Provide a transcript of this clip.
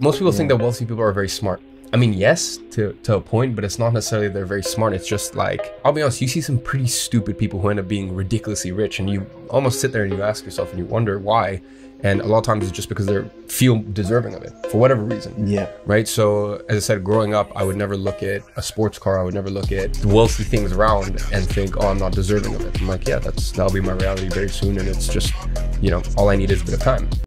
most people think that wealthy people are very smart. I mean, yes, to, to a point, but it's not necessarily they're very smart. It's just like, I'll be honest, you see some pretty stupid people who end up being ridiculously rich, and you almost sit there and you ask yourself and you wonder why. And a lot of times it's just because they feel deserving of it for whatever reason. Yeah. Right. So, as I said, growing up, I would never look at a sports car. I would never look at wealthy things around and think, oh, I'm not deserving of it. I'm like, yeah, that's that'll be my reality very soon. And it's just, you know, all I need is a bit of time.